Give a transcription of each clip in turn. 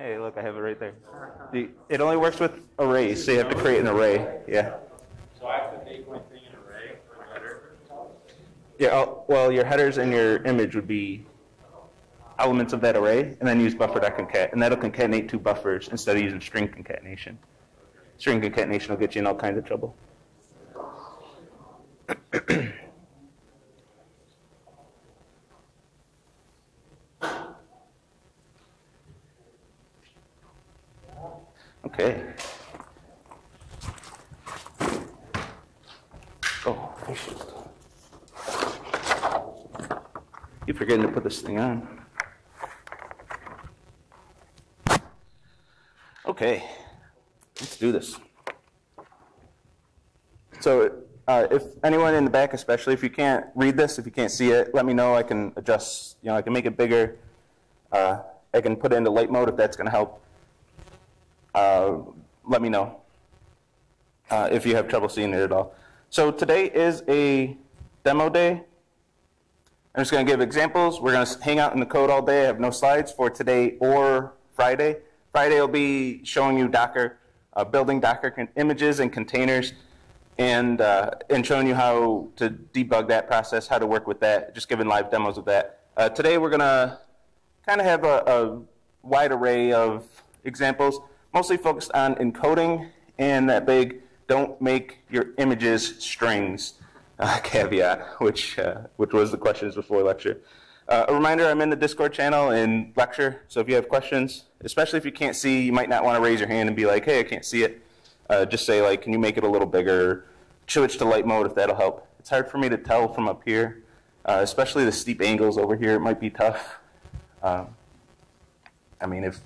Hey, look, I have it right there. The, it only works with arrays, so you have to create an array. Yeah. So I have to make my thing an array for header? Yeah. oh, Well, your headers and your image would be elements of that array, and then use buffer.concat, and that'll concatenate two buffers instead of using string concatenation. String concatenation will get you in all kinds of trouble. Okay. Oh, should. Keep forgetting to put this thing on. Okay, let's do this. So, uh, if anyone in the back, especially if you can't read this, if you can't see it, let me know. I can adjust. You know, I can make it bigger. Uh, I can put it into light mode if that's going to help. Uh, let me know uh, if you have trouble seeing it at all. So today is a demo day. I'm just going to give examples. We're going to hang out in the code all day. I have no slides for today or Friday. Friday will be showing you Docker, uh, building Docker images and containers, and, uh, and showing you how to debug that process, how to work with that, just giving live demos of that. Uh, today we're going to kind of have a, a wide array of examples, mostly focused on encoding and that big don't make your images strings uh, caveat, which, uh, which was the questions before lecture. Uh, a reminder, I'm in the Discord channel in lecture, so if you have questions, especially if you can't see, you might not want to raise your hand and be like, hey, I can't see it. Uh, just say like, can you make it a little bigger? Switch to light mode if that'll help. It's hard for me to tell from up here, uh, especially the steep angles over here. It might be tough. Um, I mean, if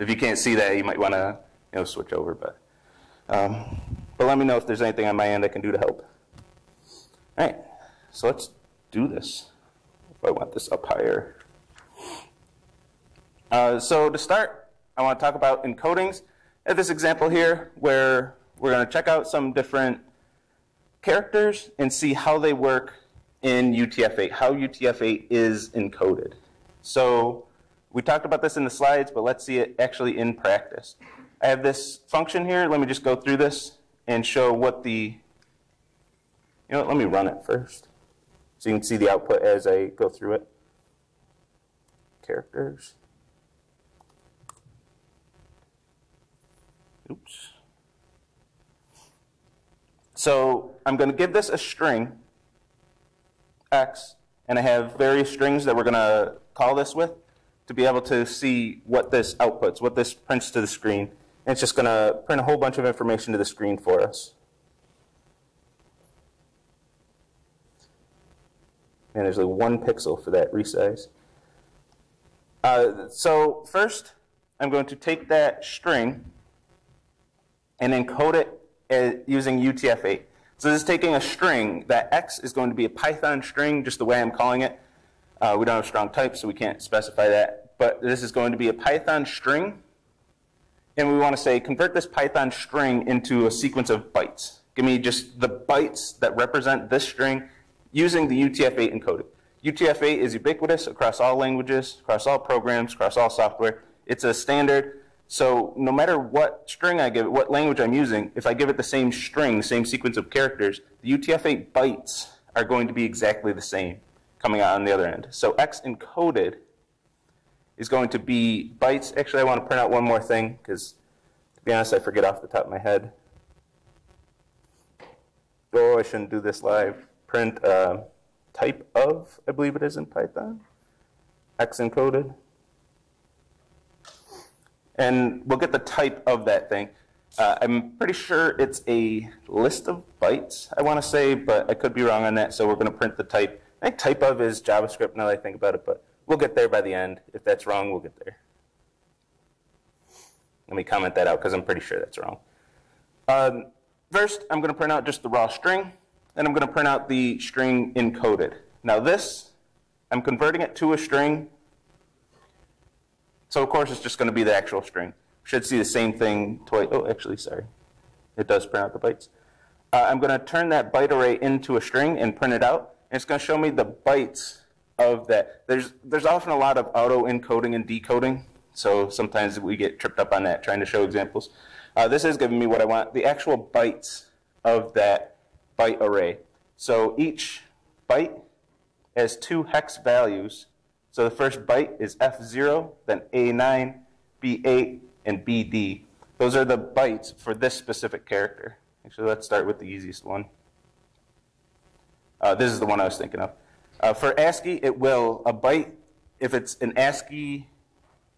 if you can't see that, you might want to you know switch over. But um, but let me know if there's anything on my end I can do to help. All right, so let's do this. If I want this up higher. Uh, so to start, I want to talk about encodings. Have this example here where we're going to check out some different characters and see how they work in UTF-8, how UTF-8 is encoded. So we talked about this in the slides, but let's see it actually in practice. I have this function here. Let me just go through this and show what the, you know what, let me run it first. So you can see the output as I go through it. Characters. Oops. So I'm going to give this a string, x, and I have various strings that we're going to call this with to be able to see what this outputs, what this prints to the screen. And it's just going to print a whole bunch of information to the screen for us. And there's like one pixel for that resize. Uh, so first, I'm going to take that string and encode it using UTF-8. So this is taking a string. That x is going to be a Python string, just the way I'm calling it. Uh, we don't have strong types, so we can't specify that but this is going to be a Python string. And we want to say, convert this Python string into a sequence of bytes. Give me just the bytes that represent this string using the UTF-8 encoding. UTF-8 is ubiquitous across all languages, across all programs, across all software. It's a standard. So no matter what string I give it, what language I'm using, if I give it the same string, the same sequence of characters, the UTF-8 bytes are going to be exactly the same coming out on the other end. So X encoded is going to be bytes. Actually, I want to print out one more thing because, to be honest, I forget off the top of my head. Oh, I shouldn't do this live. Print uh, type of, I believe it is in Python, X encoded. And we'll get the type of that thing. Uh, I'm pretty sure it's a list of bytes, I want to say, but I could be wrong on that, so we're going to print the type. I think type of is JavaScript now that I think about it, but We'll get there by the end. If that's wrong, we'll get there. Let me comment that out because I'm pretty sure that's wrong. Um, first, I'm going to print out just the raw string, and I'm going to print out the string encoded. Now this, I'm converting it to a string. So of course, it's just going to be the actual string. Should see the same thing twice. Oh, actually, sorry. It does print out the bytes. Uh, I'm going to turn that byte array into a string and print it out. And it's going to show me the bytes of that. There's, there's often a lot of auto encoding and decoding So sometimes we get tripped up on that trying to show examples. Uh, this is giving me what I want, the actual bytes of that byte array. So each byte has two hex values. So the first byte is F0, then A9, B8, and BD. Those are the bytes for this specific character. Actually, let's start with the easiest one. Uh, this is the one I was thinking of. Uh, for ASCII, it will, a byte, if it's an ASCII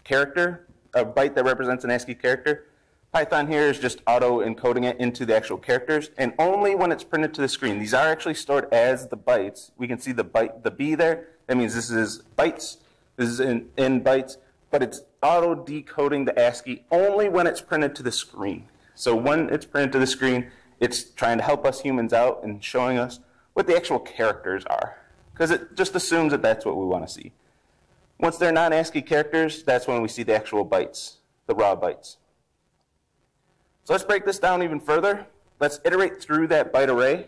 character, a byte that represents an ASCII character, Python here is just auto-encoding it into the actual characters, and only when it's printed to the screen. These are actually stored as the bytes. We can see the byte, the B there. That means this is bytes. This is in, in bytes, but it's auto-decoding the ASCII only when it's printed to the screen. So when it's printed to the screen, it's trying to help us humans out and showing us what the actual characters are, because it just assumes that that's what we want to see. Once they're non-ASCII characters, that's when we see the actual bytes, the raw bytes. So let's break this down even further. Let's iterate through that byte array.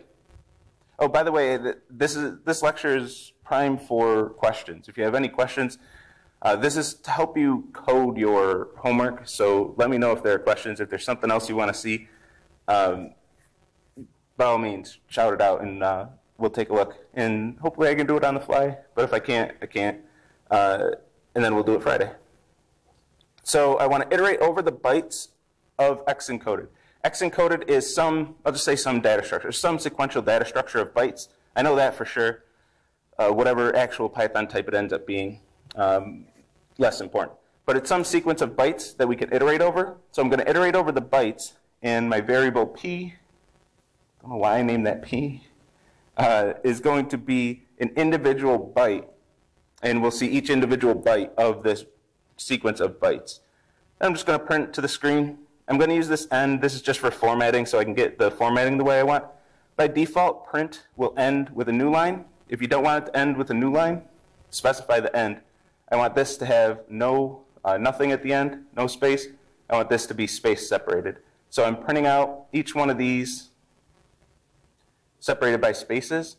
Oh, by the way, this, is, this lecture is prime for questions. If you have any questions, uh, this is to help you code your homework. So let me know if there are questions. If there's something else you want to see, um, by all means, shout it out and uh, we'll take a look. And hopefully I can do it on the fly. But if I can't, I can't. Uh, and then we'll do it Friday. So I want to iterate over the bytes of X encoded. X encoded is some, I'll just say some data structure, some sequential data structure of bytes. I know that for sure. Uh, whatever actual Python type it ends up being, um, less important. But it's some sequence of bytes that we can iterate over. So I'm going to iterate over the bytes, and my variable p, don't know why I named that p, uh, is going to be an individual byte. And we'll see each individual byte of this sequence of bytes. I'm just going to print to the screen I'm going to use this end. This is just for formatting so I can get the formatting the way I want. By default, print will end with a new line. If you don't want it to end with a new line, specify the end. I want this to have no uh, nothing at the end, no space. I want this to be space separated. So I'm printing out each one of these separated by spaces.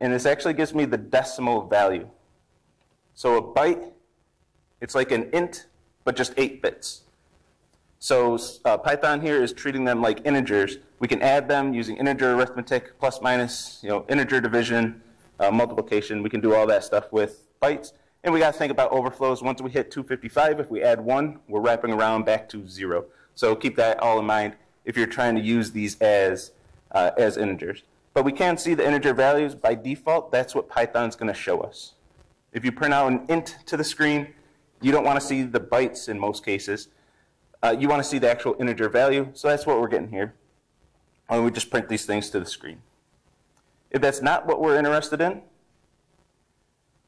And this actually gives me the decimal value. So a byte, it's like an int, but just 8 bits. So uh, Python here is treating them like integers. We can add them using integer arithmetic, plus minus, you know, integer division, uh, multiplication. We can do all that stuff with bytes. And we got to think about overflows. Once we hit 255, if we add one, we're wrapping around back to zero. So keep that all in mind if you're trying to use these as, uh, as integers. But we can see the integer values. By default, that's what Python's going to show us. If you print out an int to the screen, you don't want to see the bytes in most cases. Uh, you want to see the actual integer value, so that's what we're getting here. And we just print these things to the screen. If that's not what we're interested in,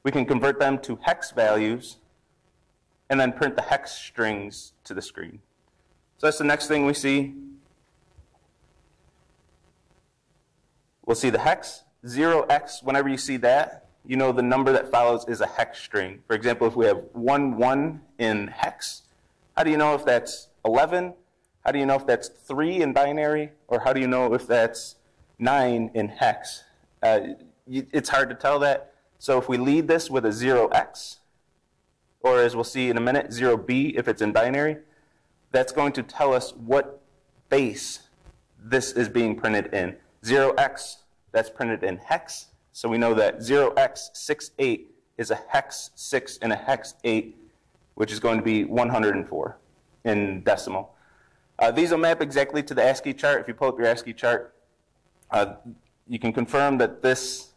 we can convert them to hex values and then print the hex strings to the screen. So that's the next thing we see. We'll see the hex, 0x. Whenever you see that, you know the number that follows is a hex string. For example, if we have 1, 1 in hex, how do you know if that's 11? How do you know if that's 3 in binary? Or how do you know if that's 9 in hex? Uh, it's hard to tell that. So if we lead this with a 0x, or as we'll see in a minute, 0b if it's in binary, that's going to tell us what base this is being printed in. 0x, that's printed in hex. So we know that 0x68 is a hex 6 and a hex 8 which is going to be 104 in decimal. Uh, these will map exactly to the ASCII chart. If you pull up your ASCII chart, uh, you can confirm that this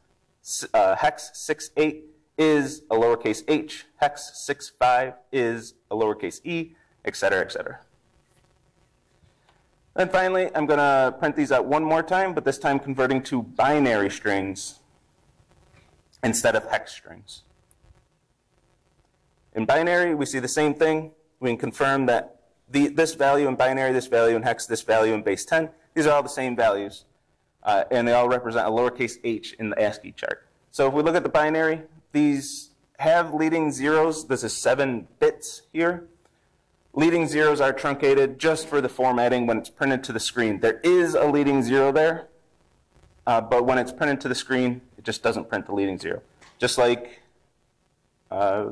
uh, hex 6.8 is a lowercase h, hex 6.5 is a lowercase e, etc., etc. And finally, I'm going to print these out one more time, but this time converting to binary strings instead of hex strings. In binary, we see the same thing. We can confirm that the, this value in binary, this value in hex, this value in base 10, these are all the same values. Uh, and they all represent a lowercase h in the ASCII chart. So if we look at the binary, these have leading zeros. This is 7 bits here. Leading zeros are truncated just for the formatting when it's printed to the screen. There is a leading zero there, uh, but when it's printed to the screen, it just doesn't print the leading zero. Just like uh,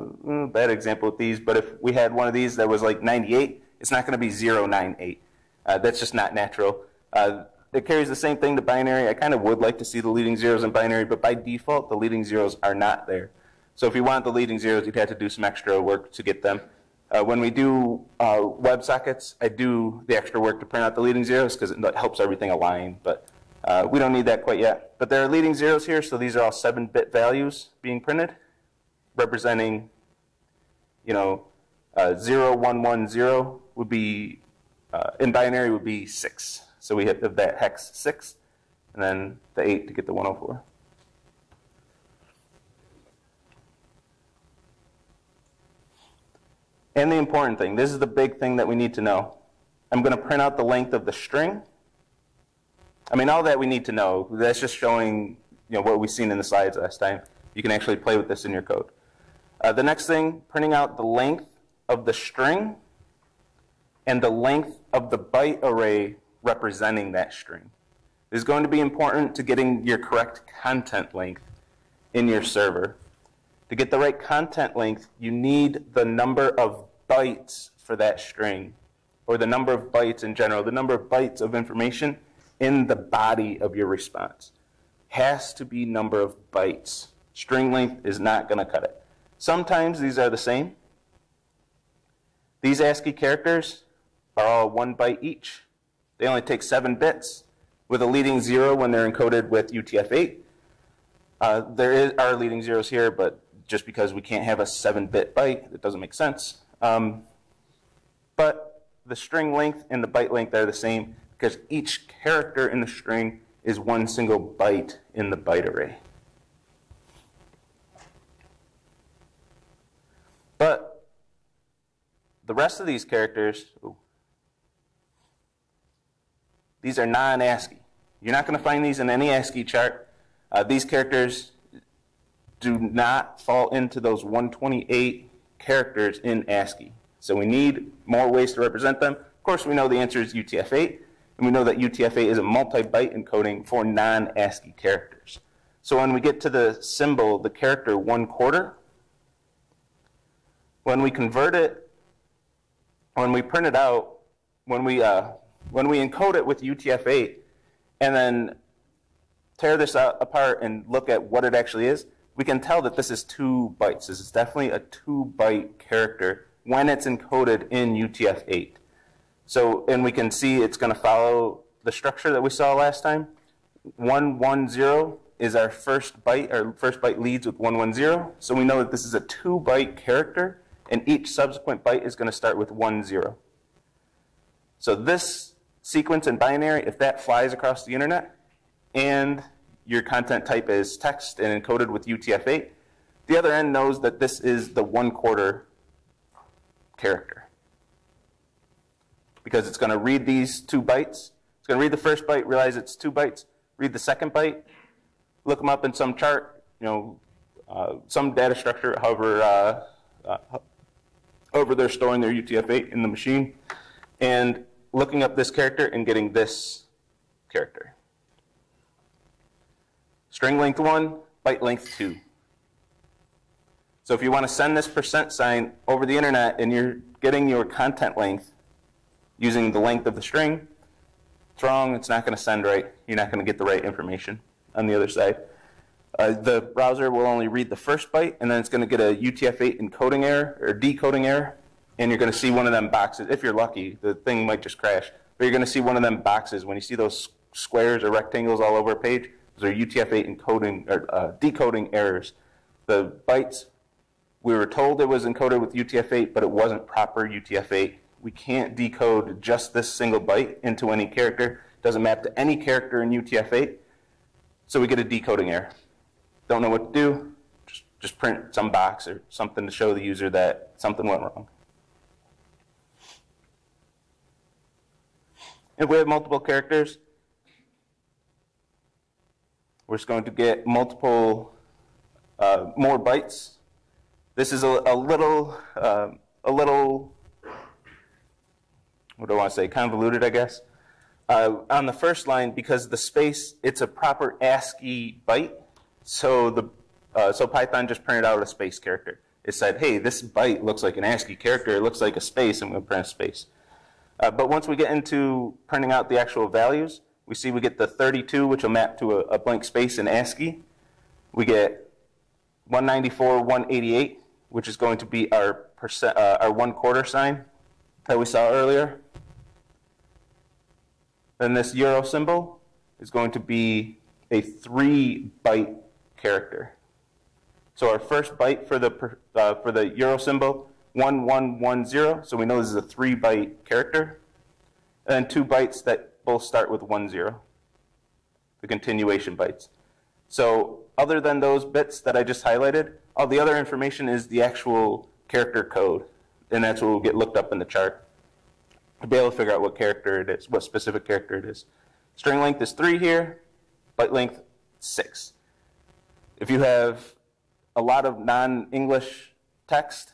bad example with these, but if we had one of these that was like 98, it's not going to be 098. Uh, that's just not natural. Uh, it carries the same thing to binary. I kind of would like to see the leading zeros in binary, but by default, the leading zeros are not there. So if you want the leading zeros, you'd have to do some extra work to get them. Uh, when we do uh, WebSockets, I do the extra work to print out the leading zeros because it helps everything align, but uh, we don't need that quite yet. But there are leading zeros here, so these are all 7-bit values being printed, representing, you know, uh, 0, 1, 1, 0 would be, uh, in binary would be 6. So we hit that hex 6, and then the 8 to get the 104. And the important thing, this is the big thing that we need to know. I'm going to print out the length of the string. I mean, all that we need to know, that's just showing you know, what we've seen in the slides last time. You can actually play with this in your code. Uh, the next thing, printing out the length of the string and the length of the byte array representing that string. Is going to be important to getting your correct content length in your server. To get the right content length, you need the number of bytes for that string, or the number of bytes in general, the number of bytes of information in the body of your response. Has to be number of bytes. String length is not going to cut it. Sometimes these are the same. These ASCII characters are all one byte each. They only take seven bits with a leading zero when they're encoded with UTF-8. Uh, there is, are leading zeros here, but just because we can't have a 7-bit byte, that doesn't make sense. Um, but the string length and the byte length are the same because each character in the string is one single byte in the byte array. But the rest of these characters, ooh, these are non-ASCII. You're not going to find these in any ASCII chart. Uh, these characters do not fall into those 128 characters in ASCII. So we need more ways to represent them. Of course, we know the answer is UTF-8, and we know that UTF-8 is a multi-byte encoding for non-ASCII characters. So when we get to the symbol, the character one quarter, when we convert it, when we print it out, when we, uh, when we encode it with UTF-8, and then tear this out, apart and look at what it actually is, we can tell that this is two bytes. This is definitely a two byte character when it's encoded in UTF-8. So, and we can see it's going to follow the structure that we saw last time. 110 is our first byte, our first byte leads with 110. So we know that this is a two byte character and each subsequent byte is going to start with 10. So this sequence in binary, if that flies across the internet and your content type is text and encoded with UTF-8, the other end knows that this is the one quarter character. Because it's going to read these two bytes. It's going to read the first byte, realize it's two bytes, read the second byte, look them up in some chart, you know, uh, some data structure, however, uh, uh, however they're storing their UTF-8 in the machine, and looking up this character and getting this character. String length 1, byte length 2. So if you want to send this percent sign over the internet and you're getting your content length using the length of the string, it's wrong, it's not going to send right, you're not going to get the right information on the other side. Uh, the browser will only read the first byte, and then it's going to get a UTF-8 encoding error or decoding error, and you're going to see one of them boxes. If you're lucky, the thing might just crash, but you're going to see one of them boxes when you see those squares or rectangles all over a page. Those are UTF-8 encoding or uh, decoding errors. The bytes, we were told it was encoded with UTF-8, but it wasn't proper UTF-8. We can't decode just this single byte into any character. It doesn't map to any character in UTF-8, so we get a decoding error. Don't know what to do, just, just print some box or something to show the user that something went wrong. If we have multiple characters, we're just going to get multiple, uh, more bytes. This is a, a little, uh, a little, what do I want to say, convoluted, I guess. Uh, on the first line, because the space, it's a proper ASCII byte, so the uh, so Python just printed out a space character. It said, hey, this byte looks like an ASCII character, it looks like a space, I'm going to print a space. Uh, but once we get into printing out the actual values, we see we get the 32, which will map to a, a blank space in ASCII. We get 194, 188, which is going to be our, percent, uh, our one quarter sign that we saw earlier. Then this euro symbol is going to be a three byte character. So our first byte for the, uh, for the euro symbol, 1110, so we know this is a three byte character. And two bytes that both start with 10, the continuation bytes. So other than those bits that I just highlighted, all the other information is the actual character code. And that's what will get looked up in the chart to be able to figure out what character it is, what specific character it is. String length is 3 here, byte length 6. If you have a lot of non-English text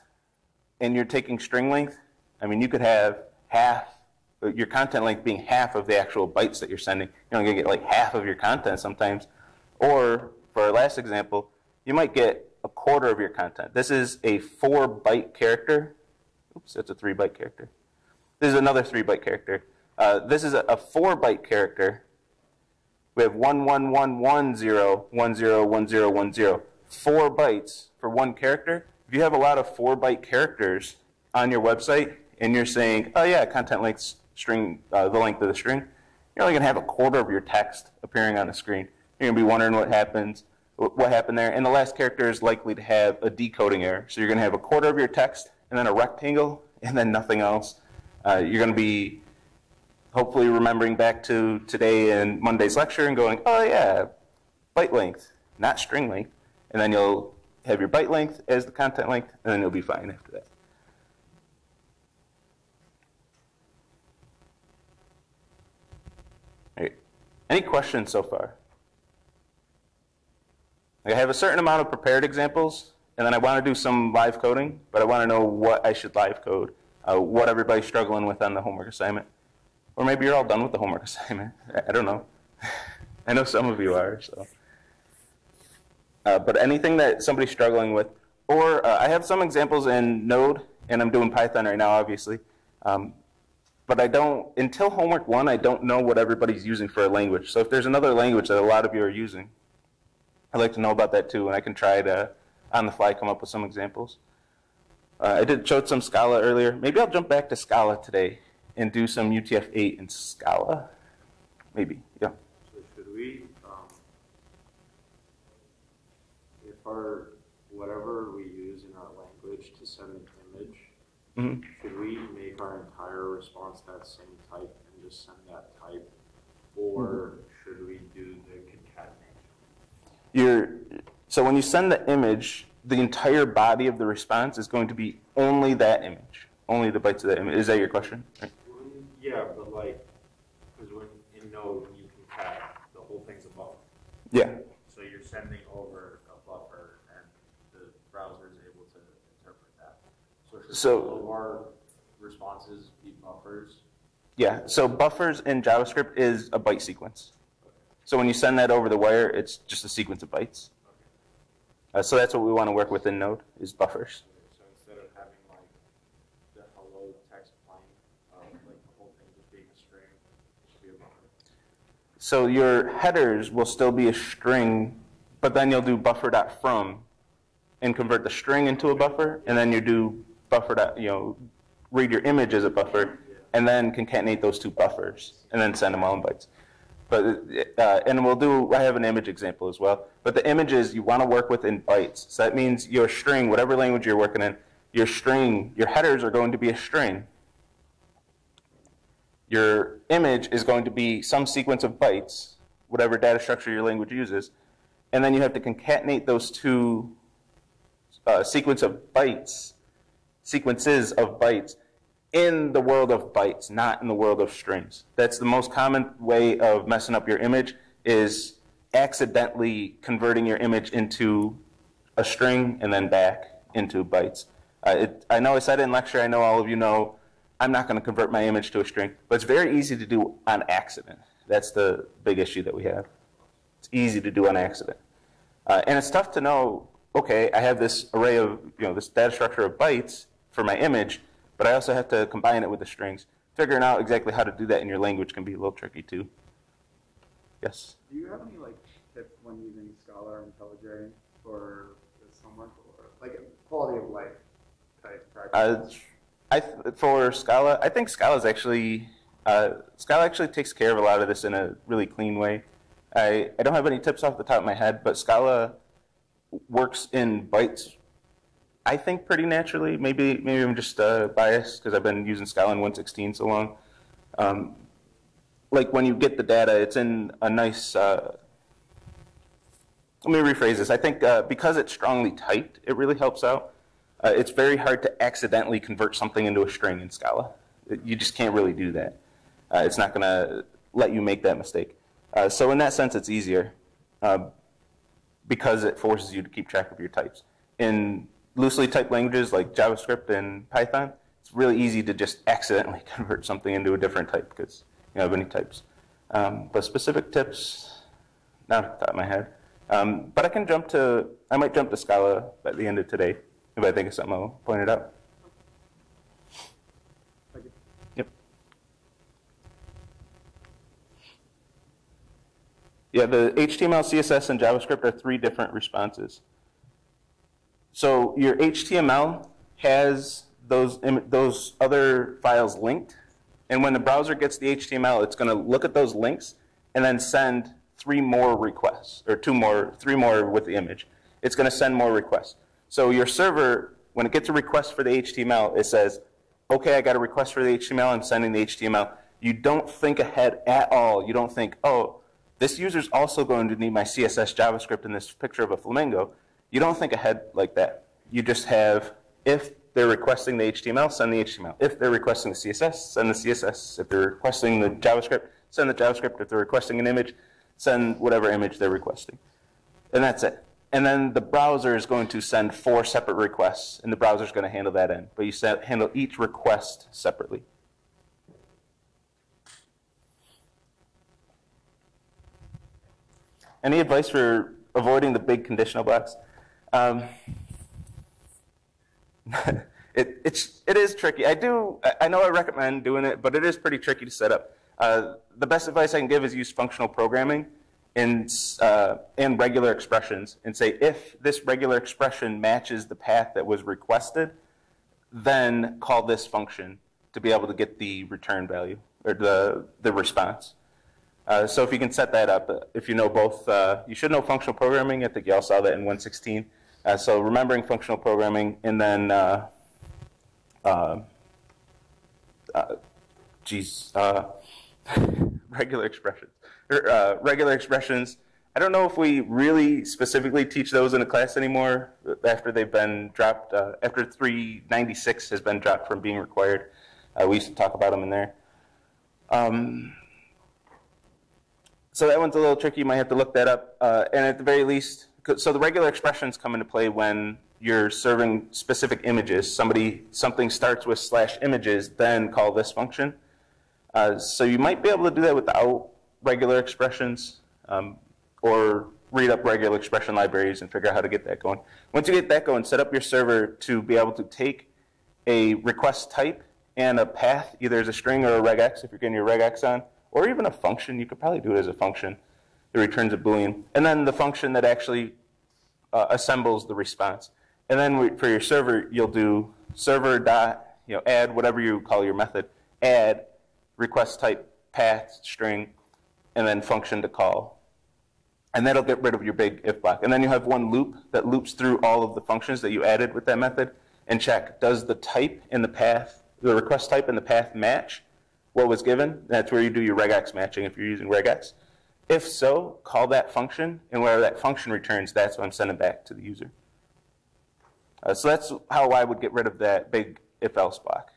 and you're taking string length, I mean, you could have half, your content length being half of the actual bytes that you're sending. You're only going to get like half of your content sometimes. Or for our last example, you might get a quarter of your content. This is a four byte character. Oops, that's a three byte character. This is another three byte character. Uh, this is a, a, four byte character. We have 1111101010. Four bytes for one character. If you have a lot of four byte characters on your website and you're saying, oh yeah, content length string, uh, the length of the string, you're only going to have a quarter of your text appearing on the screen. You're going to be wondering what happens, what happened there. And the last character is likely to have a decoding error. So you're going to have a quarter of your text and then a rectangle and then nothing else. Uh, you're going to be hopefully remembering back to today and Monday's lecture and going, oh yeah, byte length, not string length. And then you'll have your byte length as the content length, and then you'll be fine after that. All right. Any questions so far? I have a certain amount of prepared examples, and then I want to do some live coding, but I want to know what I should live code, uh, what everybody's struggling with on the homework assignment. Or maybe you're all done with the homework assignment. I don't know. I know some of you are, so. Uh, but anything that somebody's struggling with, or uh, I have some examples in Node, and I'm doing Python right now, obviously. Um, but I don't, until homework one, I don't know what everybody's using for a language. So if there's another language that a lot of you are using, I'd like to know about that too, and I can try to, on the fly, come up with some examples. Uh, I did showed some Scala earlier. Maybe I'll jump back to Scala today and do some UTF-8 in Scala. Maybe, yeah. So should we, um, if our, whatever we use in our language to send an image, mm -hmm. should we our entire response that same type and just send that type? Or should we do the you're, so when you send the image, the entire body of the response is going to be only that image, only the bytes of that image. Is that your question? Right. Yeah, but like, because when in Node you concat, the whole thing's a buffer. Yeah. So you're sending over a buffer, and the browser is able to interpret that. So should so, our responses be buffers? Yeah. So buffers in JavaScript is a byte sequence. So when you send that over the wire, it's just a sequence of bytes. Uh, so that's what we want to work with in Node, is buffers. So instead of having like the hello text plain, um, like the whole thing just being a string, it should be a buffer. So your headers will still be a string, but then you'll do buffer.from and convert the string into a buffer, and then you do buffer. you know, read your image as a buffer, and then concatenate those two buffers, and then send them all in bytes. But, uh, and we'll do, I have an image example as well. But the images you want to work with in bytes. So that means your string, whatever language you're working in, your string, your headers are going to be a string. Your image is going to be some sequence of bytes, whatever data structure your language uses. And then you have to concatenate those two uh, sequence of bytes, sequences of bytes in the world of bytes, not in the world of strings. That's the most common way of messing up your image is accidentally converting your image into a string and then back into bytes. Uh, it, I know I said it in lecture, I know all of you know I'm not going to convert my image to a string, but it's very easy to do on accident. That's the big issue that we have. It's easy to do on accident. Uh, and it's tough to know okay, I have this array of, you know, this data structure of bytes for my image, but I also have to combine it with the strings. Figuring out exactly how to do that in your language can be a little tricky too. Yes? Do you have any like tips when using Scala or IntelliJ for this homework or like a quality of life type Uh, practices? I th- for Scala, I think Scala is actually uh, Scala actually takes care of a lot of this in a really clean way. I, I don't have any tips off the top of my head, but Scala works in bytes. I think pretty naturally. Maybe maybe I'm just uh, biased because I've been using Scala in 116 so long. Um, like when you get the data, it's in a nice. Uh, let me rephrase this. I think uh, because it's strongly typed, it really helps out. Uh, it's very hard to accidentally convert something into a string in Scala. You just can't really do that. Uh, it's not going to let you make that mistake. Uh, so in that sense, it's easier because it forces you to keep track of your types. In loosely typed languages like JavaScript and Python, it's really easy to just accidentally convert something into a different type because you have any types. Um, but specific tips, not off the top of my head. Um, but I can jump to, I might jump to Scala by the end of today if I think of something I'll point it out. Yep. Yeah, the HTML, CSS, and JavaScript are three different responses. So your HTML has those, those other files linked, and when the browser gets the HTML, it's going to look at those links and then send three more requests, or two more, three more with the image. It's going to send more requests. So your server, when it gets a request for the HTML, it says, okay, I got a request for the HTML, I'm sending the HTML. You don't think ahead at all. You don't think, oh, this user's also going to need my CSS JavaScript in this picture of a flamingo. You don't think ahead like that. You just have, if they're requesting the HTML, send the HTML. If they're requesting the CSS, send the CSS. If they're requesting the JavaScript, send the JavaScript. If they're requesting an image, send whatever image they're requesting. And that's it. And then the browser is going to send four separate requests, and the browser is going to handle that end. But you set, handle each request separately. Any advice for avoiding the big conditional blocks? Um, it, it's, it is tricky. I do, I- know I recommend doing it, but it is pretty tricky to set up. Uh, the best advice I can give is use functional programming and, uh, and regular expressions and say if this regular expression matches the path that was requested, then call this function to be able to get the return value or the, the response. Uh, so if you can set that up, uh, if you know both, uh, you should know functional programming. I think you all saw that in 116. Uh, so remembering functional programming and then, uh, uh, uh, uh, regular expressions. Er, uh, regular expressions. I don't know if we really specifically teach those in a class anymore after they've been dropped, after 396 has been dropped from being required. We used to talk about them in there. Um, so that one's a little tricky. You might have to look that up. And at the very least, so the regular expressions come into play when you're serving specific images. Somebody, something starts with slash images, then call this function. Uh, so you might be able to do that without regular expressions, um, or read up regular expression libraries and figure out how to get that going. Once you get that going, set up your server to be able to take a request type and a path, either as a string or a regex if you're getting your regex on, or even a function. You could probably do it as a function that returns a boolean, and then the function that actually uh, assembles the response. And then we, for your server, you'll do server dot, you know, add whatever you call your method, add request type path string, and then function to call. And that'll get rid of your big if block. And then you have one loop that loops through all of the functions that you added with that method and check, does the type and the path, the request type and the path match what was given? That's where you do your regex matching if you're using regex. If so, call that function, and whatever that function returns, that's what I'm sending back to the user. Uh, so that's how I would get rid of that big if-else block.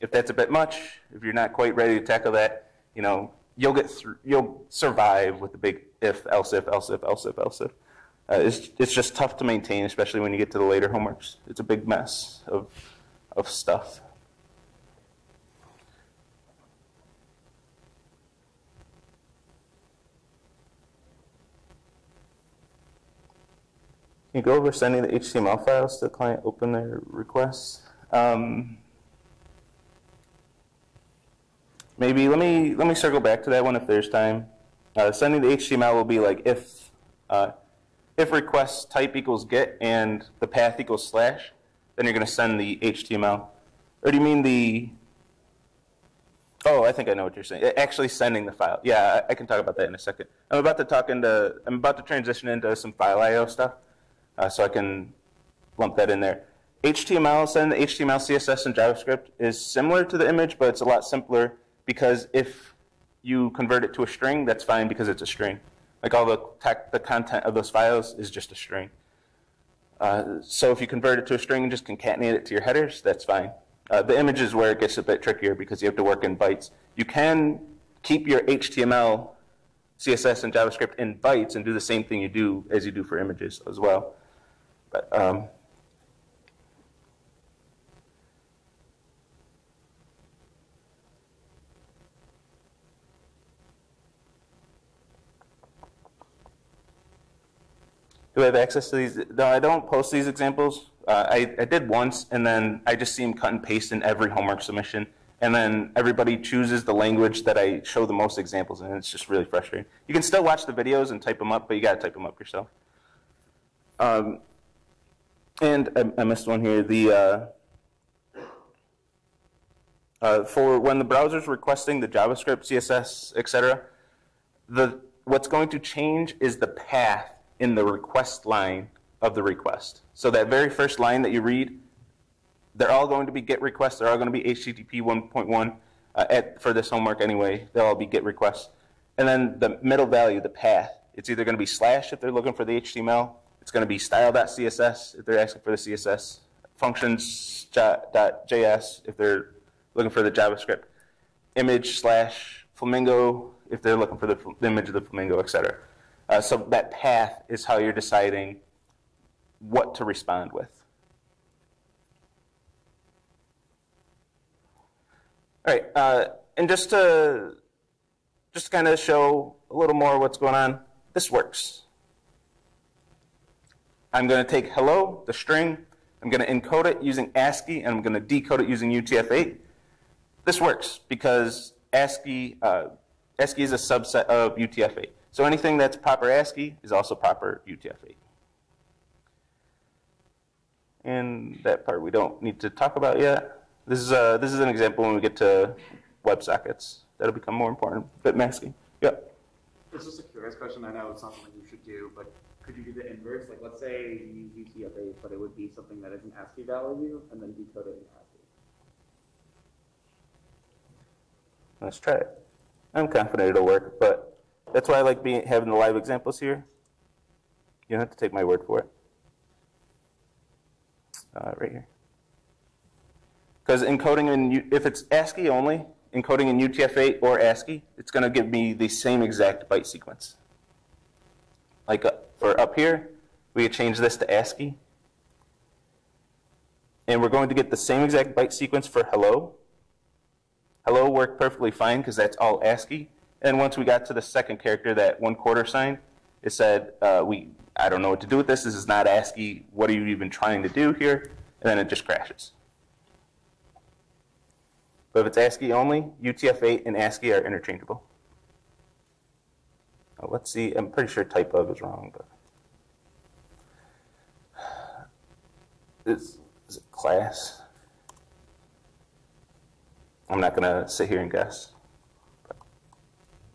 If that's a bit much, if you're not quite ready to tackle that, you know, you'll get through, you'll survive with the big if, else if, else if, else if, else if. Uh, it's, it's just tough to maintain, especially when you get to the later homeworks. It's a big mess of, of stuff. You go over sending the HTML files to the client, open their requests. Um, maybe let me let me circle back to that one if there's time. Uh, sending the HTML will be like if uh, if request type equals get and the path equals slash, then you're going to send the HTML. Or do you mean the? Oh, I think I know what you're saying. Actually, sending the file. Yeah, I, I can talk about that in a second. I'm about to talk into. I'm about to transition into some file I/O stuff, uh, so I can lump that in there. HTML, the HTML, CSS, and JavaScript is similar to the image, but it's a lot simpler because if you convert it to a string, that's fine because it's a string. Like all the, the content of those files is just a string. Uh, so if you convert it to a string and just concatenate it to your headers, that's fine. Uh, the image is where it gets a bit trickier because you have to work in bytes. You can keep your HTML, CSS, and JavaScript in bytes and do the same thing you do as you do for images as well. But um, Do I have access to these? No, I don't post these examples. Uh, I, I did once, and then I just see them cut and paste in every homework submission. And then everybody chooses the language that I show the most examples in. And it's just really frustrating. You can still watch the videos and type them up, but you got to type them up yourself. Um, and I, I, missed one here. The uh, uh, for when the browser is requesting the JavaScript, CSS, etc., the what's going to change is the path in the request line of the request. So that very first line that you read, they're all going to be GET requests. They're all going to be HTTP 1.1 uh, at, for this homework anyway. They'll all be GET requests. And then the middle value, the path, it's either going to be slash if they're looking for the HTML. It's going to be style.css if they're asking for the CSS. Functions.js if they're looking for the JavaScript. Image slash flamingo if they're looking for the, the image of the flamingo, etc. Uh, so that path is how you're deciding what to respond with. All right, uh, and just to just kind of show a little more what's going on, this works. I'm going to take hello, the string, I'm going to encode it using ASCII, and I'm going to decode it using UTF-8. This works because ASCII, uh, ASCII is a subset of UTF-8. So anything that's proper ASCII is also proper UTF-8. And that part we don't need to talk about yet. This is, uh, this is an example when we get to WebSockets. That'll become more important. Bit masking. Yep. It's just a curious question. I know it's not something you should do, but could you do the inverse? Like, let's say you use UTF-8, but it would be something that is an ASCII value, and then decode it in ASCII. Let's try it. I'm confident it'll work, but that's why I like being, having the live examples here. You don't have to take my word for it. Uh, right here. Because encoding in, if it's ASCII only, encoding in UTF-8 or ASCII, it's going to give me the same exact byte sequence. Like uh, for up here, we could change this to ASCII. And we're going to get the same exact byte sequence for hello. Hello worked perfectly fine because that's all ASCII. And once we got to the second character, that one quarter sign, it said, uh, we, I don't know what to do with this. This is not ASCII. What are you even trying to do here? And then it just crashes. But if it's ASCII only, UTF-8 and ASCII are interchangeable. Oh, let's see. I'm pretty sure type of is wrong, but is, is it class? I'm not going to sit here and guess.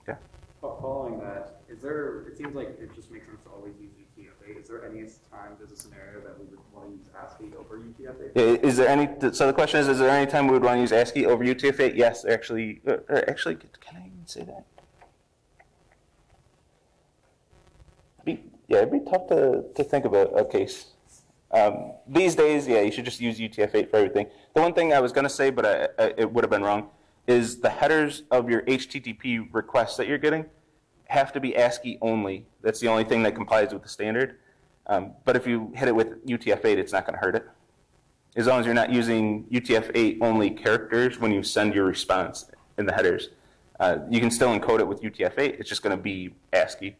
Yeah. Following that, is there, it seems like it just makes sense to always use UTF-8. Is there any time there's a scenario that we would want to use ASCII over UTF-8? Is there any, so the question is, is there any time we would want to use ASCII over UTF-8? Yes, actually, or uh, actually, can I even say that? Yeah, it'd be tough to, to think of a, a case. Um, these days, yeah, you should just use UTF-8 for everything. The one thing I was going to say, but I, I, it would have been wrong, is the headers of your HTTP requests that you're getting have to be ASCII only. That's the only thing that complies with the standard. Um, but if you hit it with UTF-8, it's not going to hurt it. As long as you're not using UTF-8 only characters when you send your response in the headers. Uh, you can still encode it with UTF-8. It's just going to be ASCII.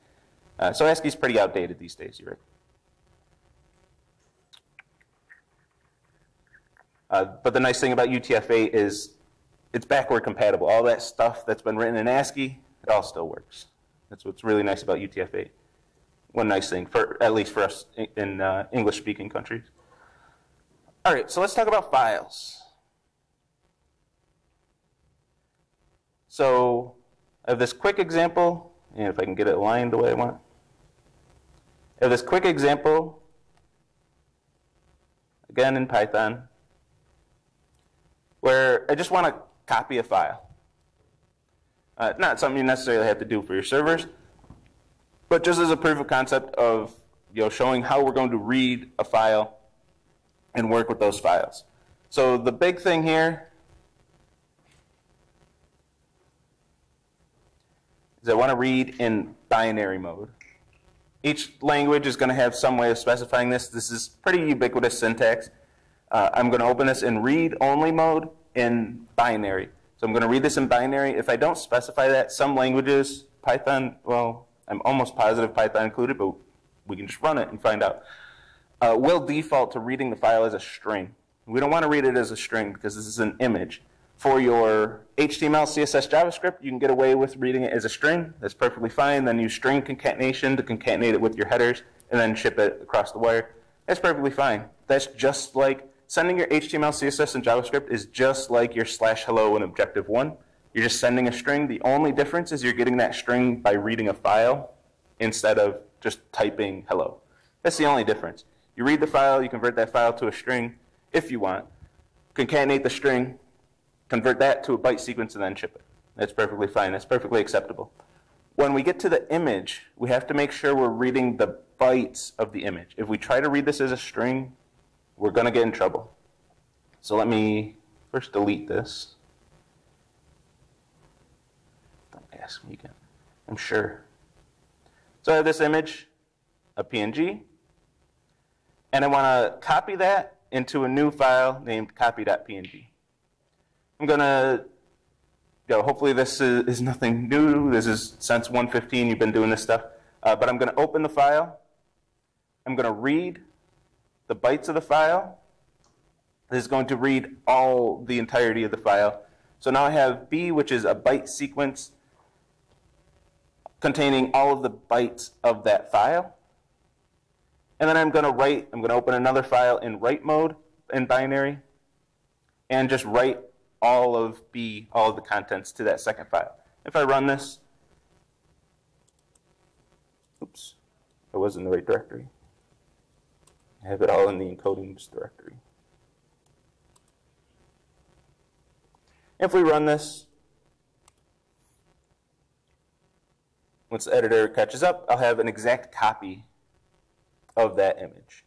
Uh, so ASCII is pretty outdated these days, right? Uh, but the nice thing about UTF-8 is it's backward compatible. All that stuff that's been written in ASCII, it all still works. That's what's really nice about UTF-8. One nice thing, for at least for us in uh, English-speaking countries. All right, so let's talk about files. So I have this quick example, and if I can get it aligned the way I want. Have this quick example, again in Python, where I just want to copy a file. Uh, not something you necessarily have to do for your servers, but just as a proof of concept of you know, showing how we're going to read a file and work with those files. So the big thing here is I want to read in binary mode. Each language is going to have some way of specifying this. This is pretty ubiquitous syntax. Uh, I'm going to open this in read-only mode in binary. So I'm going to read this in binary. If I don't specify that, some languages, Python, well, I'm almost positive Python included, but we can just run it and find out, uh, will default to reading the file as a string. We don't want to read it as a string because this is an image. For your HTML, CSS, JavaScript, you can get away with reading it as a string. That's perfectly fine. Then use string concatenation to concatenate it with your headers and then ship it across the wire. That's perfectly fine. That's just like sending your HTML, CSS, and JavaScript is just like your slash hello in Objective-1. You're just sending a string. The only difference is you're getting that string by reading a file instead of just typing hello. That's the only difference. You read the file, you convert that file to a string if you want, concatenate the string, convert that to a byte sequence, and then ship it. That's perfectly fine. That's perfectly acceptable. When we get to the image, we have to make sure we're reading the bytes of the image. If we try to read this as a string, we're going to get in trouble. So let me first delete this. Don't ask me again. I'm sure. So I have this image, a PNG, and I want to copy that into a new file named copy.png. I'm going to, you know, hopefully this is, is, nothing new. This is since 115 you've been doing this stuff. Uh, but I'm going to open the file. I'm going to read the bytes of the file. This is going to read all the entirety of the file. So now I have B, which is a byte sequence containing all of the bytes of that file. And then I'm going to write, I'm going to open another file in write mode in binary and just write all of B, all of the contents to that second file. If I run this, oops, I was in the right directory. I have it all in the encodings directory. If we run this, once the editor catches up, I'll have an exact copy of that image.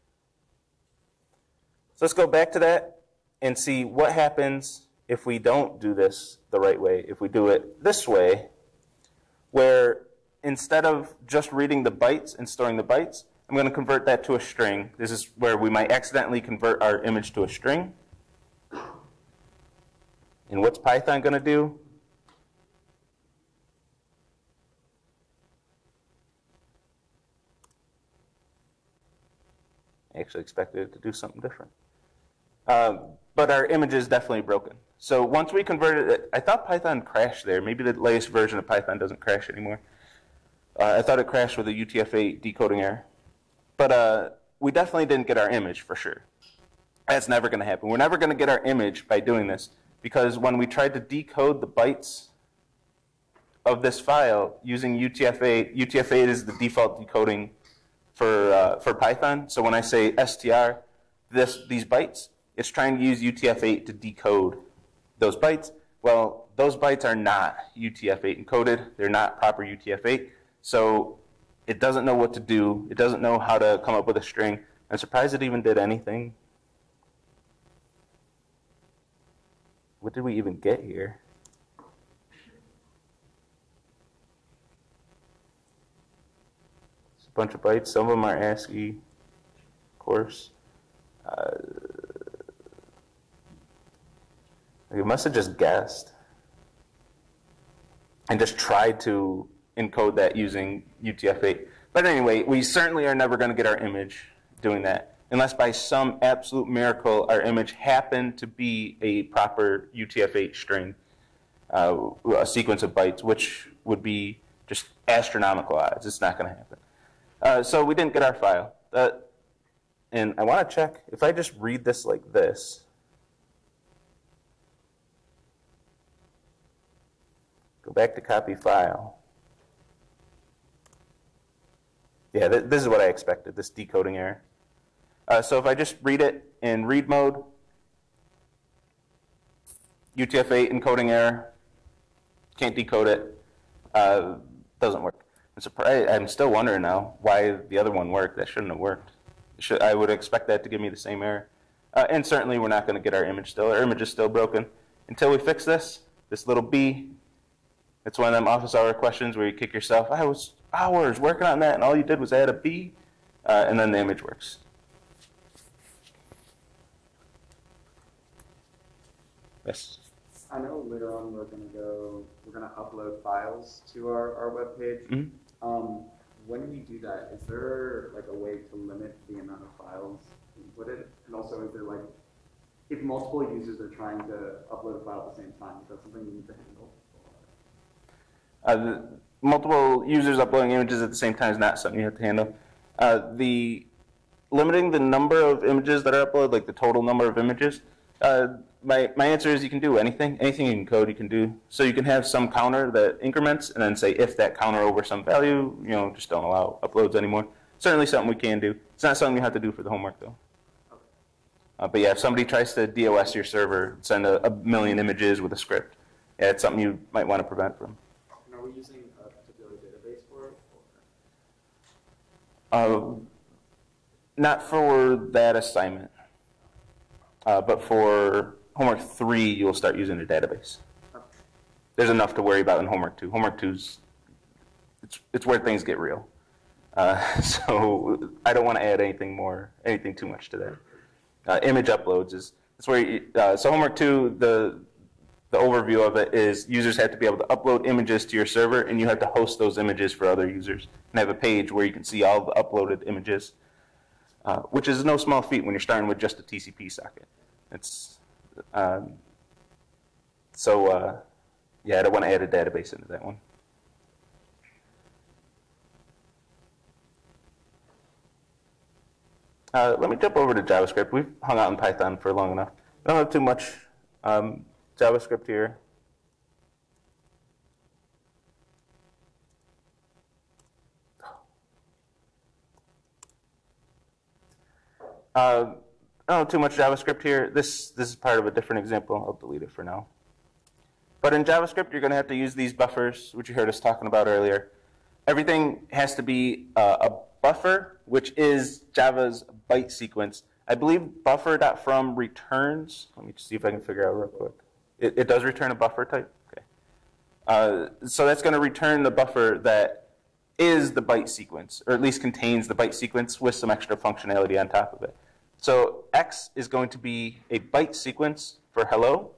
So let's go back to that and see what happens if we don't do this the right way, if we do it this way, where instead of just reading the bytes and storing the bytes, I'm going to convert that to a string. This is where we might accidentally convert our image to a string. And what's Python going to do? I actually expected it to do something different. Um, but our image is definitely broken. So once we converted it, I thought Python crashed there. Maybe the latest version of Python doesn't crash anymore. Uh, I thought it crashed with a UTF-8 decoding error. But uh, we definitely didn't get our image for sure. That's never going to happen. We're never going to get our image by doing this because when we tried to decode the bytes of this file using UTF-8, UTF-8 is the default decoding for, uh, for Python. So when I say str, this, these bytes, it's trying to use UTF-8 to decode those bytes. Well, those bytes are not UTF-8 encoded. They're not proper UTF-8. So it doesn't know what to do. It doesn't know how to come up with a string. I'm surprised it even did anything. What did we even get here? It's a bunch of bytes. Some of them are ASCII, of course. Uh, it must have just guessed and just tried to encode that using UTF-8. But anyway, we certainly are never going to get our image doing that. unless by some absolute miracle our image happened to be a proper UTF-8 string, uh, a sequence of bytes, which would be just astronomical odds. It's not going to happen. Uh, so we didn't get our file. Uh, and I want to check, if I just read this like this, back to copy file. Yeah, th this is what I expected, this decoding error. Uh, so if I just read it in read mode, UTF-8 encoding error, can't decode it, uh, doesn't work. I'm, surprised, I'm still wondering now why the other one worked. That shouldn't have worked. Should, I would expect that to give me the same error. Uh, and certainly we're not going to get our image still. Our image is still broken. Until we fix this, this little B, it's one of them office hour questions where you kick yourself. I was hours working on that and all you did was add a B, uh, and then the image works. Yes? I know later on we're gonna go, we're gonna upload files to our, our webpage. Mhm. Um, when we do that, is there like a way to limit the amount of files inputted? And also, is there like, if multiple users are trying to upload a file at the same time, is that something you need to handle? Uh, multiple users uploading images at the same time is not something you have to handle. Uh, the limiting the number of images that are uploaded, like the total number of images, uh, my, my answer is you can do anything. Anything you can code, you can do. So you can have some counter that increments and then say if that counter over some value, you know, just don't allow uploads anymore. Certainly something we can do. It's not something you have to do for the homework though. Uh, but yeah, if somebody tries to DOS your server, send a, a million images with a script, yeah, it's something you might want to prevent from. Are we using a particular database for it? Uh, not for that assignment, uh, but for homework three, you'll start using a database. There's enough to worry about in homework two. Homework two's it's it's where things get real. Uh, so I don't want to add anything more, anything too much to that. Uh, image uploads is that's where you, uh, so homework two the the overview of it is users have to be able to upload images to your server and you have to host those images for other users and have a page where you can see all the uploaded images, uh, which is no small feat when you're starting with just a TCP socket. It's um, so uh, yeah, I don't want to add a database into that one. Uh, let me jump over to JavaScript. We've hung out in Python for long enough. I don't have too much um, JavaScript here. Uh, I too much JavaScript here. This, this is part of a different example. I'll delete it for now. But in JavaScript, you're going to have to use these buffers, which you heard us talking about earlier. Everything has to be uh, a buffer, which is Java's byte sequence. I believe buffer.from returns. Let me see if I can figure out real quick. It, it does return a buffer type? Okay. Uh, so that's going to return the buffer that is the byte sequence, or at least contains the byte sequence with some extra functionality on top of it. So X is going to be a byte sequence for hello.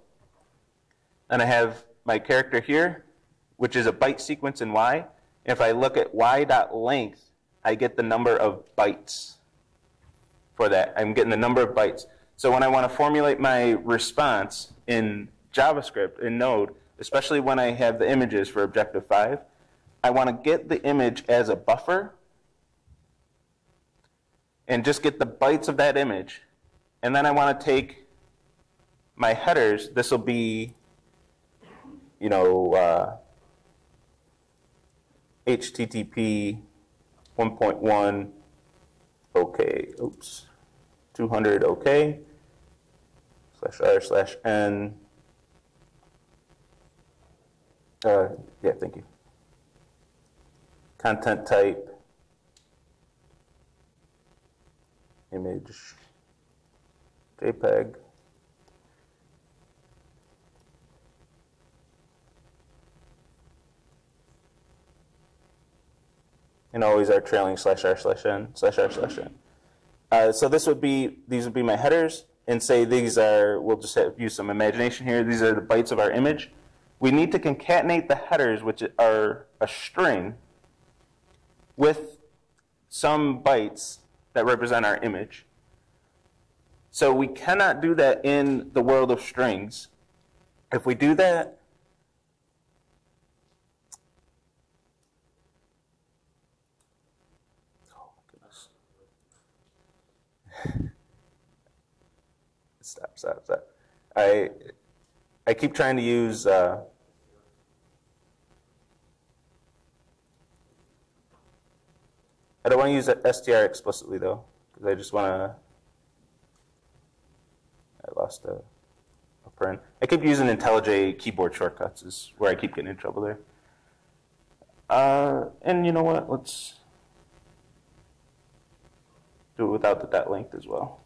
And I have my character here, which is a byte sequence in Y. If I look at y.length, I get the number of bytes for that. I'm getting the number of bytes. So when I want to formulate my response in JavaScript, in Node, especially when I have the images for Objective 5, I want to get the image as a buffer and just get the bytes of that image. And then I want to take my headers. This will be, you know, uh, HTTP 1.1 OK, oops, 200 OK, slash R slash N. Uh, yeah, thank you. Content type, image, JPEG. and always our trailing slash r slash n slash r slash n. Uh, so this would be, these would be my headers, and say these are, we'll just have, use some imagination here, these are the bytes of our image. We need to concatenate the headers, which are a string, with some bytes that represent our image. So we cannot do that in the world of strings. If we do that, stop, stop, stop. I I keep trying to use. Uh, I don't want to use str explicitly though, because I just want to. I lost a, a print. I keep using IntelliJ keyboard shortcuts is where I keep getting in trouble there. Uh, and you know what? Let's do it without the dot length as well.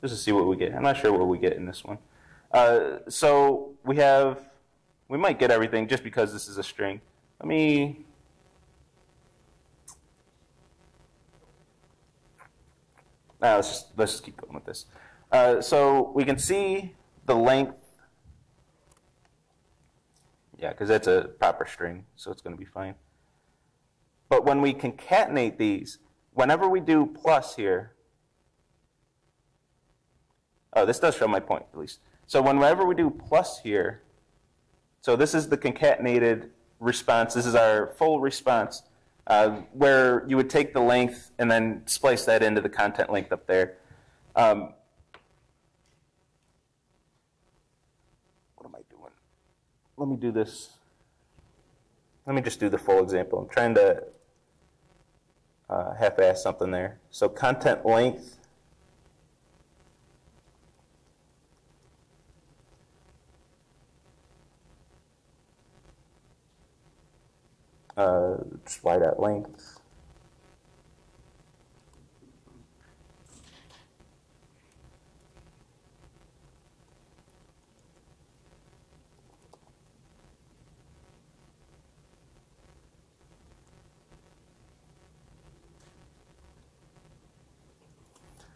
Just to see what we get. I'm not sure what we get in this one. Uh, so we have, we might get everything just because this is a string. Let me Now let's just let's just keep going with this. Uh, so we can see the length. Yeah, because that's a proper string, so it's going to be fine. But when we concatenate these, whenever we do plus here, oh, this does show my point at least. So whenever we do plus here, so this is the concatenated response. This is our full response uh, where you would take the length and then splice that into the content length up there. Um, what am I doing? Let me do this. Let me just do the full example. I'm trying to uh, half-ass something there. So content length uh, write at length.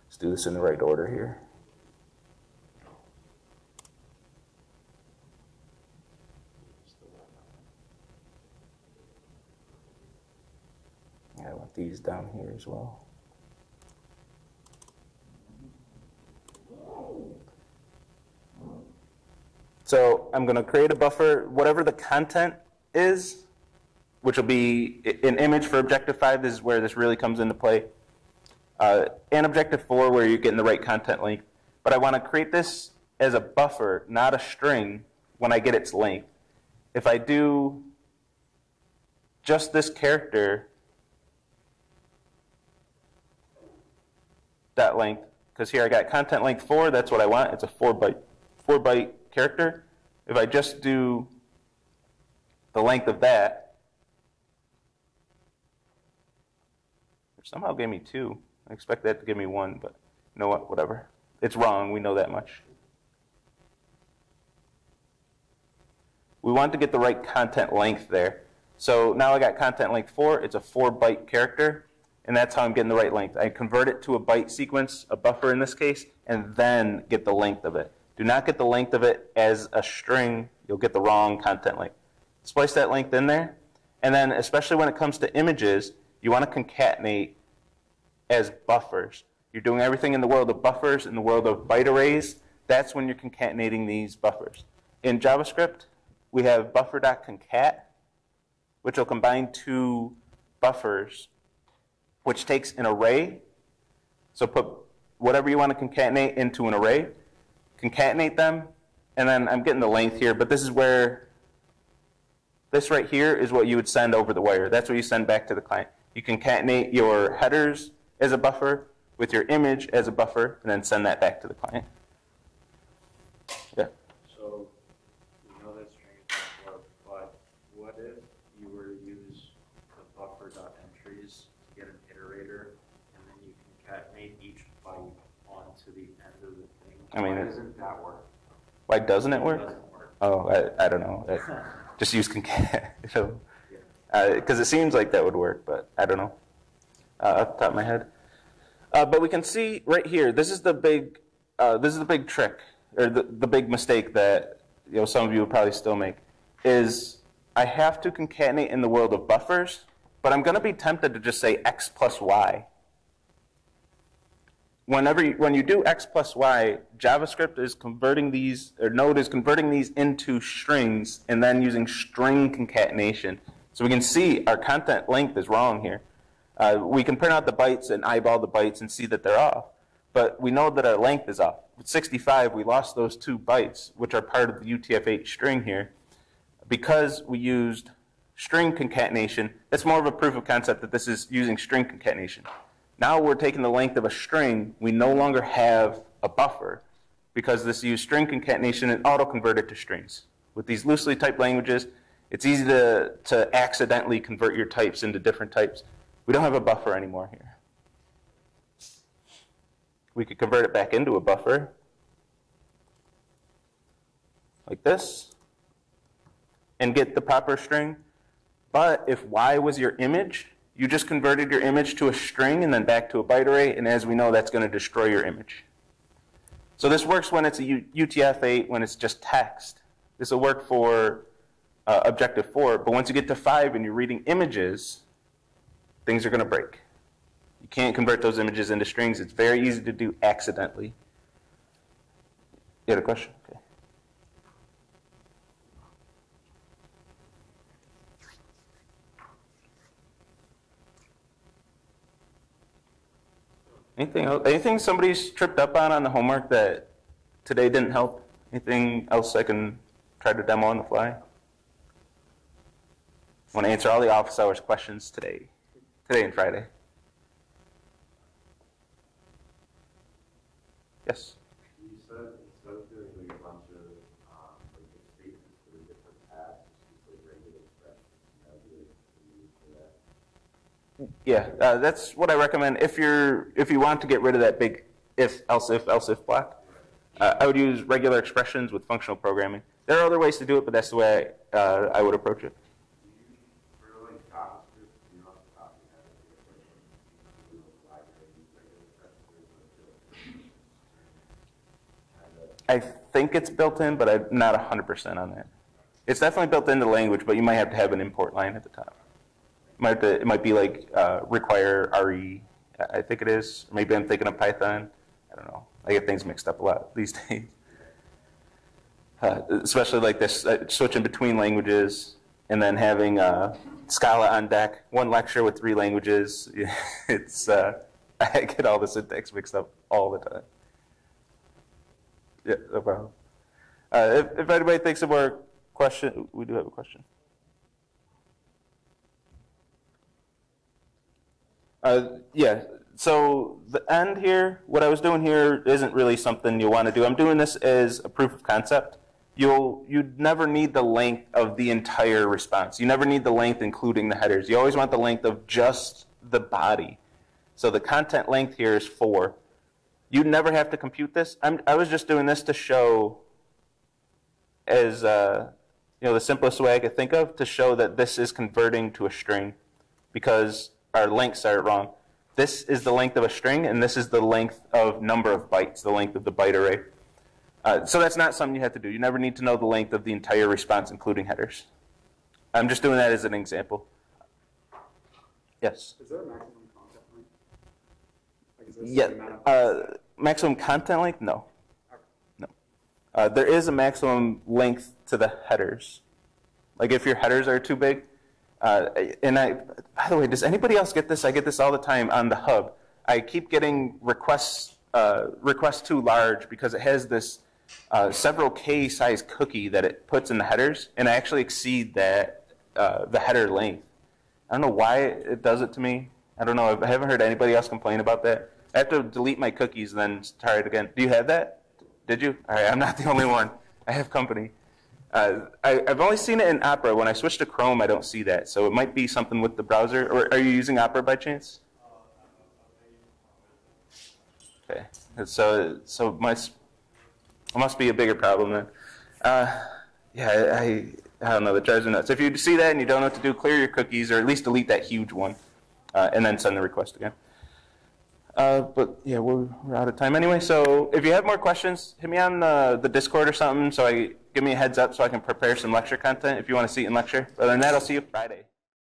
Let's do this in the right order here. These down here as well. So I'm going to create a buffer, whatever the content is, which will be an image for Objective 5. This is where this really comes into play. Uh, and Objective 4, where you're getting the right content length. But I want to create this as a buffer, not a string, when I get its length. If I do just this character, that length, because here I got content length 4, that's what I want. It's a 4 byte, 4 byte character. If I just do the length of that, which somehow gave me 2. I expect that to give me 1, but you know what, whatever. It's wrong, we know that much. We want to get the right content length there. So now I got content length 4, it's a 4 byte character and that's how I'm getting the right length. I convert it to a byte sequence, a buffer in this case, and then get the length of it. Do not get the length of it as a string. You'll get the wrong content length. Splice that length in there, and then especially when it comes to images, you want to concatenate as buffers. You're doing everything in the world of buffers, in the world of byte arrays. That's when you're concatenating these buffers. In JavaScript, we have buffer.concat, which will combine two buffers which takes an array. So put whatever you want to concatenate into an array, concatenate them, and then I'm getting the length here, but this is where this right here is what you would send over the wire. That's what you send back to the client. You concatenate your headers as a buffer with your image as a buffer, and then send that back to the client. I mean, Why doesn't that work? Why doesn't it work? doesn't work. Oh, I, I don't know. I just use concat, so, because it seems like that would work, but I don't know. Uh, off the top of my head. Uh, but we can see right here. This is the big. Uh, this is the big trick, or the the big mistake that you know some of you would probably still make. Is I have to concatenate in the world of buffers, but I'm going to be tempted to just say x plus y. whenever you, when you do x plus y, JavaScript is converting these, or Node is converting these into strings and then using string concatenation. So we can see our content length is wrong here. Uh, we can print out the bytes and eyeball the bytes and see that they're off. But we know that our length is off. With 65, we lost those two bytes, which are part of the UTF-8 string here. Because we used string concatenation, that's more of a proof of concept that this is using string concatenation. Now we're taking the length of a string. We no longer have a buffer because this used string concatenation and auto-converted to strings. With these loosely typed languages, it's easy to, to accidentally convert your types into different types. We don't have a buffer anymore here. We could convert it back into a buffer like this and get the proper string. But if y was your image, you just converted your image to a string and then back to a byte array, and as we know, that's going to destroy your image. So this works when it's a UTF-8, when it's just text. This will work for uh, Objective-4, but once you get to 5 and you're reading images, things are going to break. You can't convert those images into strings. It's very easy to do accidentally. You had a question? Okay. Anything else? Anything somebody's tripped up on on the homework that today didn't help? Anything else I can try to demo on the fly? I want to answer all the office hours questions today, today and Friday. Yes. You said instead of doing like a bunch of um, like if statements for the different tasks, just like regular expressions. That would be like the use for that. Yeah, uh, that's what I recommend. If you're if you want to get rid of that big if else if else if block, uh, I would use regular expressions with functional programming. There are other ways to do it, but that's the way uh, I would approach it I think it's built in, but I'm not 100% on that. It's definitely built into the language, but you might have to have an import line at the top. Might, to, it might be like uh, require RE, I think it is. Maybe I'm thinking of Python. I don't know. I get things mixed up a lot these days. Uh, especially like this, uh, switching between languages and then having uh, Scala on deck, one lecture with three languages. It's, uh, I get all the syntax mixed up all the time. Yeah, no problem. Uh, if, if anybody thinks of more question, we do have a question. Uh, yeah, so the end here, what I was doing here isn't really something you want to do. I'm doing this as a proof of concept. You'll, you'd never need the length of the entire response. You never need the length including the headers. You always want the length of just the body. So the content length here is four. You never have to compute this. I'm, I was just doing this to show as uh, you know the simplest way I could think of to show that this is converting to a string because our lengths are wrong. This is the length of a string, and this is the length of number of bytes, the length of the byte array. Uh, so that's not something you have to do. You never need to know the length of the entire response, including headers. I'm just doing that as an example. Yes. Is there a maximum content length? Like, is there a Yeah. certain amount of- Uh, maximum content length? No. No. Uh, there is a maximum length to the headers. Like if your headers are too big. Uh, and I, by the way, does anybody else get this? I get this all the time on the hub. I keep getting requests, uh, requests too large because it has this uh, several K size cookie that it puts in the headers, and I actually exceed that, uh, the header length. I don't know why it does it to me. I don't know. I haven't heard anybody else complain about that. I have to delete my cookies and then try it again. Do you have that? Did you? All right, I'm not the only one. I have company. Uh, I, I've only seen it in Opera. When I switch to Chrome, I don't see that. So it might be something with the browser. Or are you using Opera by chance? Okay. So so it must it must be a bigger problem then. Uh, yeah, I, I don't know. That drives me nuts. If you see that and you don't know what to do, clear your cookies or at least delete that huge one, uh, and then send the request again. Uh, but yeah, we're, we're out of time anyway. So if you have more questions, hit me on the, the Discord or something. So I give me a heads up so I can prepare some lecture content if you want to see it in lecture. Other than that, I'll see you Friday.